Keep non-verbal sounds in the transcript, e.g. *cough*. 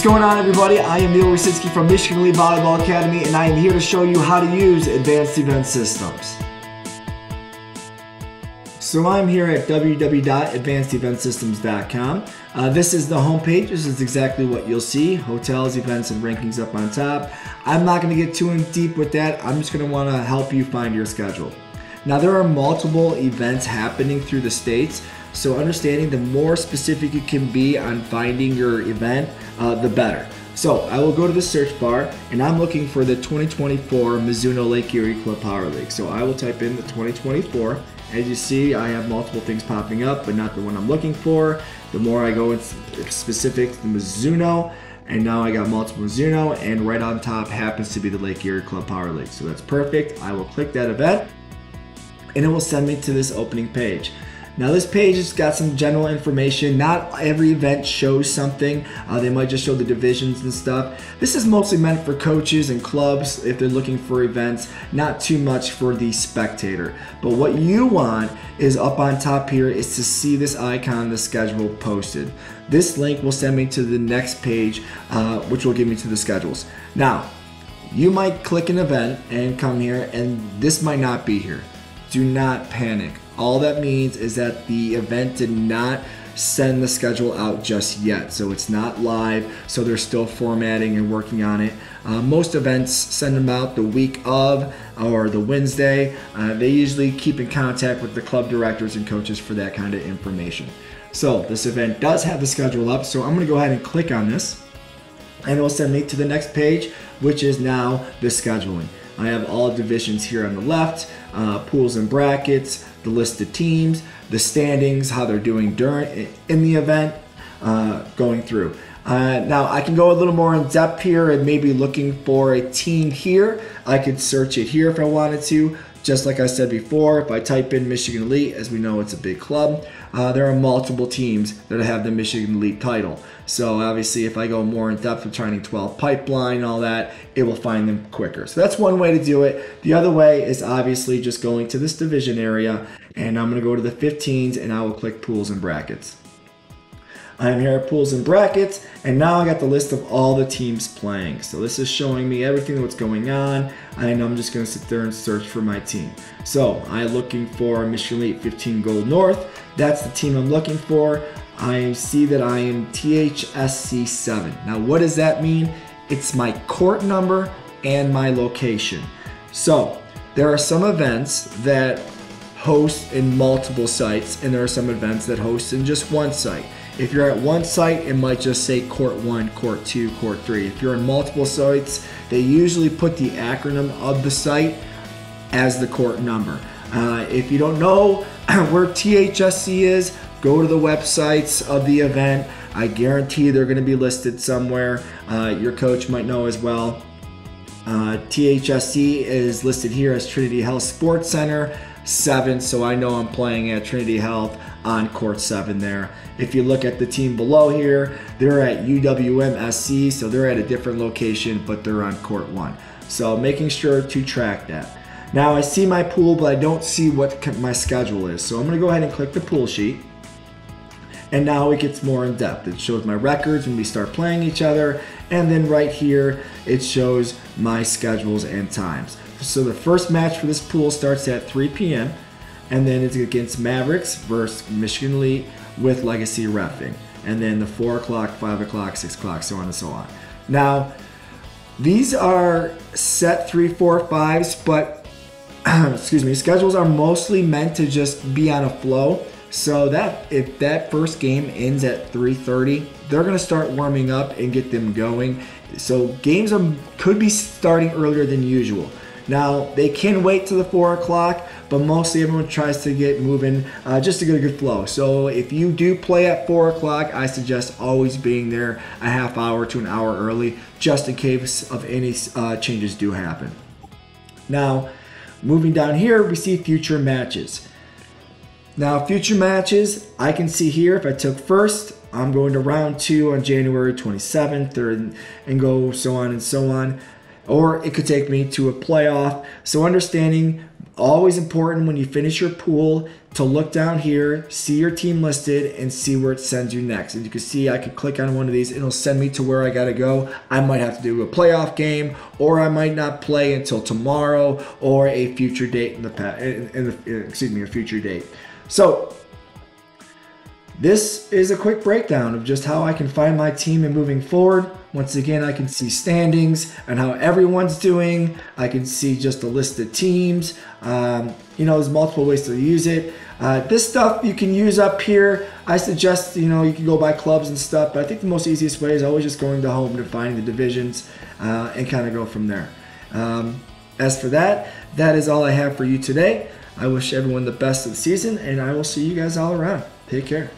What's going on, everybody? I am Neil Rositsky from Michigan Elite Volleyball Academy, and I am here to show you how to use advanced event systems. So I'm here at www.advancedeventsystems.com. Uh, this is the homepage. This is exactly what you'll see. Hotels, events, and rankings up on top. I'm not going to get too in deep with that. I'm just going to want to help you find your schedule. Now there are multiple events happening through the states. So understanding the more specific you can be on finding your event, uh, the better. So I will go to the search bar and I'm looking for the 2024 Mizuno Lake Erie Club Power League. So I will type in the 2024. As you see, I have multiple things popping up, but not the one I'm looking for. The more I go into specific, to the Mizuno, and now I got multiple Mizuno, and right on top happens to be the Lake Erie Club Power League. So that's perfect. I will click that event, and it will send me to this opening page. Now this page has got some general information. Not every event shows something. Uh, they might just show the divisions and stuff. This is mostly meant for coaches and clubs if they're looking for events, not too much for the spectator. But what you want is up on top here is to see this icon, the schedule posted. This link will send me to the next page, uh, which will give me to the schedules. Now, you might click an event and come here and this might not be here. Do not panic. All that means is that the event did not send the schedule out just yet. So it's not live, so they're still formatting and working on it. Uh, most events send them out the week of or the Wednesday. Uh, they usually keep in contact with the club directors and coaches for that kind of information. So this event does have the schedule up, so I'm gonna go ahead and click on this and it will send me to the next page, which is now the scheduling. I have all divisions here on the left, uh, pools and brackets, the list of teams, the standings, how they're doing during in the event, uh, going through. Uh, now I can go a little more in depth here and maybe looking for a team here. I could search it here if I wanted to. Just like I said before, if I type in Michigan Elite, as we know it's a big club, uh, there are multiple teams that have the Michigan Elite title. So obviously if I go more in depth with Training 12 pipeline all that, it will find them quicker. So that's one way to do it. The other way is obviously just going to this division area and I'm gonna go to the 15s and I will click pools and brackets. I'm here at pools and brackets, and now I got the list of all the teams playing. So this is showing me everything that's going on, and I'm just gonna sit there and search for my team. So I'm looking for Michigan Elite 15 Gold North. That's the team I'm looking for. I see that I am THSC7. Now what does that mean? It's my court number and my location. So there are some events that host in multiple sites, and there are some events that host in just one site. If you're at one site, it might just say Court 1, Court 2, Court 3. If you're in multiple sites, they usually put the acronym of the site as the court number. Uh, if you don't know *clears throat* where THSC is, go to the websites of the event. I guarantee they're going to be listed somewhere. Uh, your coach might know as well. Uh, THSC is listed here as Trinity Health Sports Center seven, so I know I'm playing at Trinity Health on court seven there. If you look at the team below here, they're at UWMSC, so they're at a different location, but they're on court one. So making sure to track that. Now I see my pool, but I don't see what my schedule is. So I'm gonna go ahead and click the pool sheet. And now it gets more in depth. It shows my records when we start playing each other. And then right here, it shows my schedules and times. So the first match for this pool starts at 3 p.m. and then it's against Mavericks versus Michigan Elite with Legacy Refing. And then the 4 o'clock, 5 o'clock, 6 o'clock, so on and so on. Now, these are set 3, 4, 5s, but *clears throat* excuse me, schedules are mostly meant to just be on a flow. So that if that first game ends at 3:30, they're gonna start warming up and get them going. So games are, could be starting earlier than usual. Now, they can wait till the 4 o'clock, but mostly everyone tries to get moving uh, just to get a good flow. So if you do play at 4 o'clock, I suggest always being there a half hour to an hour early, just in case of any uh, changes do happen. Now, moving down here, we see future matches. Now, future matches, I can see here if I took first, I'm going to round two on January 27th, and, and go so on and so on or it could take me to a playoff. So understanding always important when you finish your pool to look down here, see your team listed, and see where it sends you next. And you can see I can click on one of these, it'll send me to where I gotta go. I might have to do a playoff game, or I might not play until tomorrow, or a future date in the past. In, in the, excuse me, a future date. So this is a quick breakdown of just how I can find my team and moving forward. Once again, I can see standings and how everyone's doing. I can see just a list of teams. Um, you know, there's multiple ways to use it. Uh, this stuff you can use up here. I suggest, you know, you can go by clubs and stuff, but I think the most easiest way is always just going to home to find the divisions uh, and kind of go from there. Um, as for that, that is all I have for you today. I wish everyone the best of the season, and I will see you guys all around. Take care.